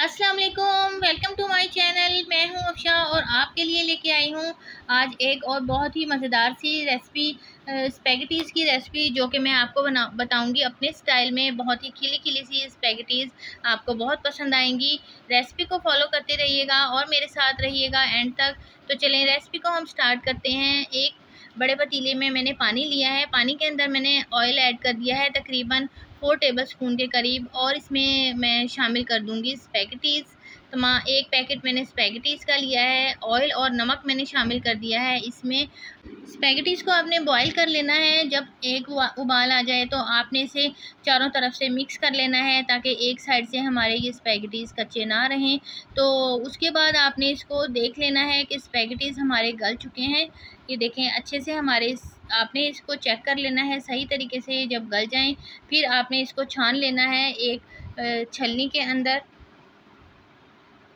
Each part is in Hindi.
अस्सलाम वालेकुम वेलकम टू माय चैनल मैं हूँ अफशा और आपके लिए लेके आई हूँ आज एक और बहुत ही मज़ेदार सी रेसिपी स्पेगेटीज़ की रेसिपी जो कि मैं आपको बना, बताऊँगी अपने स्टाइल में। बहुत ही खिली खिली सी स्पेगेटीज़ आपको बहुत पसंद आएँगी। रेसिपी को फॉलो करते रहिएगा और मेरे साथ रहिएगा एंड तक। तो चलें रेसिपी को हम स्टार्ट करते हैं। एक बड़े पतीले में मैंने पानी लिया है। पानी के अंदर मैंने ऑयल ऐड कर दिया है तकरीबन। फोर टेबल स्पून के करीब और इसमें मैं शामिल कर दूँगी स्पैगेटीज़। तमाम एक पैकेट मैंने स्पैगेटीज़ का लिया है, ऑयल और नमक मैंने शामिल कर दिया है इसमें। स्पैगेटीज़ को आपने बॉईल कर लेना है, जब एक उबाल आ जाए तो आपने इसे चारों तरफ़ से मिक्स कर लेना है, ताकि एक साइड से हमारे ये स्पैगेटीज़ कच्चे ना रहें। तो उसके बाद आपने इसको देख लेना है कि स्पैगेटीज़ हमारे गल चुके हैं। ये देखें, अच्छे से हमारे आपने इसको चेक कर लेना है सही तरीके से जब गल जाएँ, फिर आपने इसको छान लेना है एक छलनी के अंदर।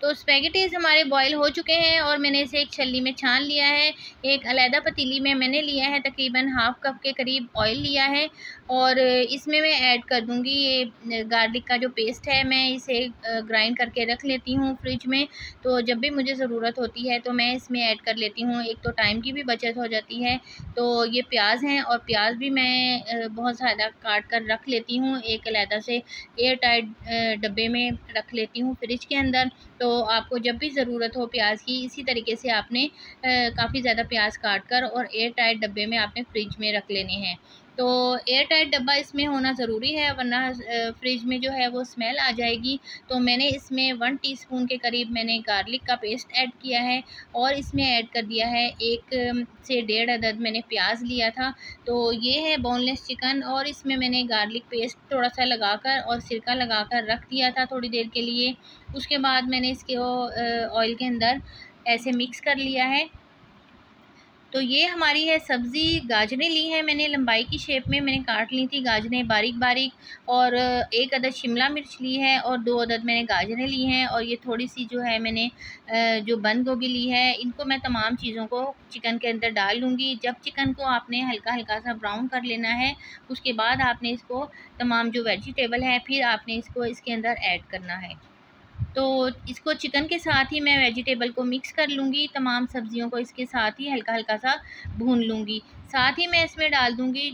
तो स्पैगेटीज़ हमारे बॉईल हो चुके हैं और मैंने इसे एक छलनी में छान लिया है। एक अलहदा पतीली में मैंने लिया है, तकरीबन हाफ़ कप के करीब ऑयल लिया है। और इसमें मैं ऐड कर दूँगी ये गार्लिक का जो पेस्ट है, मैं इसे ग्राइंड करके रख लेती हूँ फ्रिज में। तो जब भी मुझे ज़रूरत होती है तो मैं इसमें ऐड कर लेती हूँ। एक तो टाइम की भी बचत हो जाती है तो ये प्याज हैं और प्याज भी मैं बहुत ज़्यादा काट कर रख लेती हूँ। एक अलहदा से एयर टाइट डब्बे में रख लेती हूँ फ्रिज के अंदर। तो आपको जब भी ज़रूरत हो प्याज की, इसी तरीके से आपने काफ़ी ज़्यादा प्याज काट कर और एयर टाइट डब्बे में आपने फ्रिज में रख लेने हैं। तो एयर टाइट डब्बा इसमें होना ज़रूरी है, वरना फ्रिज में जो है वो स्मेल आ जाएगी। तो मैंने इसमें वन टीस्पून के करीब मैंने गार्लिक का पेस्ट ऐड किया है और इसमें ऐड कर दिया है एक से डेढ़ अदद मैंने प्याज लिया था। तो ये है बोनलेस चिकन और इसमें मैंने गार्लिक पेस्ट थोड़ा सा लगाकर और सिरका लगाकर रख दिया था थोड़ी देर के लिए। उसके बाद मैंने इसके ऑयल के अंदर ऐसे मिक्स कर लिया है। तो ये हमारी है सब्ज़ी, गाजरें ली हैं मैंने लंबाई की शेप में, मैंने काट ली थी गाजरें बारीक बारीक और एक अदद शिमला मिर्च ली है और दो अदद मैंने गाजरें ली हैं और ये थोड़ी सी जो है मैंने जो बंद गोभी ली है, इनको मैं तमाम चीज़ों को चिकन के अंदर डाल लूँगी। जब चिकन को आपने हल्का हल्का सा ब्राउन कर लेना है, उसके बाद आपने इसको तमाम जो वेजिटेबल है, फिर आपने इसको इसके अंदर ऐड करना है। तो इसको चिकन के साथ ही मैं वेजिटेबल को मिक्स कर लूँगी, तमाम सब्ज़ियों को इसके साथ ही हल्का हल्का सा भून लूँगी। साथ ही मैं इसमें डाल दूँगी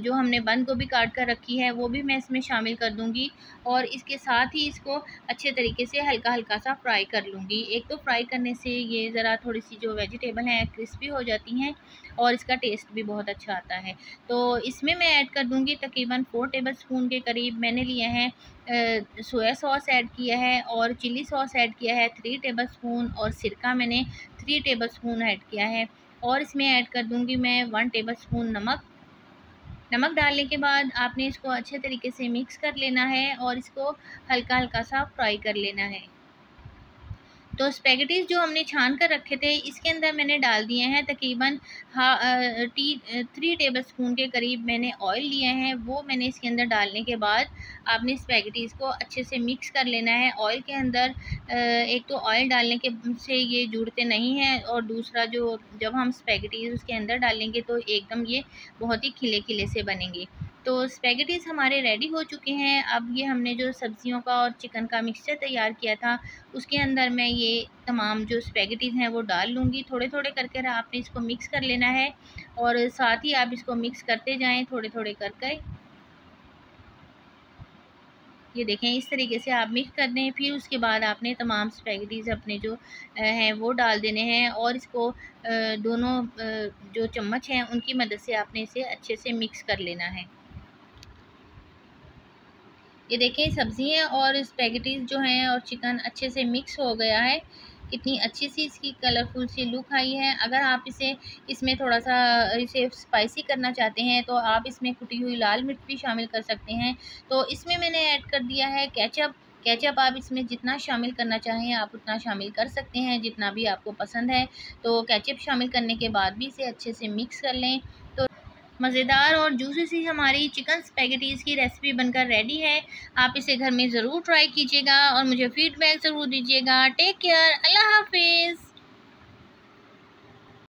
जो हमने बंद गोभी काट कर रखी है, वो भी मैं इसमें शामिल कर दूँगी और इसके साथ ही इसको अच्छे तरीके से हल्का हल्का सा फ्राई कर लूँगी। एक तो फ्राई करने से ये ज़रा थोड़ी सी जो वेजिटेबल हैं क्रिस्पी हो जाती हैं और इसका टेस्ट भी बहुत अच्छा आता है। तो इसमें मैं ऐड कर दूँगी तकरीबन फ़ोर टेबल स्पून के करीब मैंने लिया है सोया सॉस ऐड किया है और चिली सॉस ऐड किया है थ्री टेबल स्पून और सिरका मैंने थ्री टेबल स्पून ऐड किया है। और इसमें ऐड कर दूँगी मैं वन टेबल स्पून नमक। नमक डालने के बाद आपने इसको अच्छे तरीके से मिक्स कर लेना है और इसको हल्का हल्का सा फ्राई कर लेना है। तो स्पेगेटीज़ जो हमने छान कर रखे थे, इसके अंदर मैंने डाल दिए हैं तकरीबन हा टी थ्री टेबल स्पून के करीब मैंने ऑयल लिए हैं। वो मैंने इसके अंदर डालने के बाद आपने स्पेगेटीज़ को अच्छे से मिक्स कर लेना है। ऑयल के अंदर एक तो ऑयल डालने के से ये जुड़ते नहीं हैं और दूसरा जो, जब हम स्पेगेटीज़ उसके अंदर डालेंगे तो एकदम ये बहुत ही खिले खिले से बनेंगे। तो स्पेगेटीज़ हमारे रेडी हो चुके हैं। अब ये हमने जो सब्ज़ियों का और चिकन का मिक्सचर तैयार किया था, उसके अंदर मैं ये तमाम जो स्पेगेटीज़ हैं वो डाल लूँगी। थोड़े थोड़े करके आपने इसको मिक्स कर लेना है और साथ ही आप इसको मिक्स करते जाएँ थोड़े थोड़े करके ये देखें, इस तरीके से आप मिक्स कर दें, फिर उसके बाद आपने तमाम स्पैगेटीज़ अपने जो हैं वो डाल देने हैं और इसको दोनों जो चम्मच हैं, उनकी मदद से आपने इसे अच्छे से मिक्स कर लेना है। ये देखें, सब्ज़ियाँ और स्पैगेटीज़ जो हैं और चिकन अच्छे से मिक्स हो गया है। कितनी अच्छी सी इसकी कलरफुल सी लुक आई है। अगर आप इसे, इसमें थोड़ा सा इसे स्पाइसी करना चाहते हैं तो आप इसमें कुटी हुई लाल मिर्च भी शामिल कर सकते हैं। तो इसमें मैंने ऐड कर दिया है केचप केचप आप इसमें जितना शामिल करना चाहें, आप उतना शामिल कर सकते हैं, जितना भी आपको पसंद है। तो केचप शामिल करने के बाद भी इसे अच्छे से मिक्स कर लें। मज़ेदार और जूसी सी हमारी चिकन स्पेगेटीज़ की रेसिपी बनकर रेडी है। आप इसे घर में ज़रूर ट्राई कीजिएगा और मुझे फ़ीडबैक ज़रूर दीजिएगा। टेक केयर अल्लाह हाफिज़।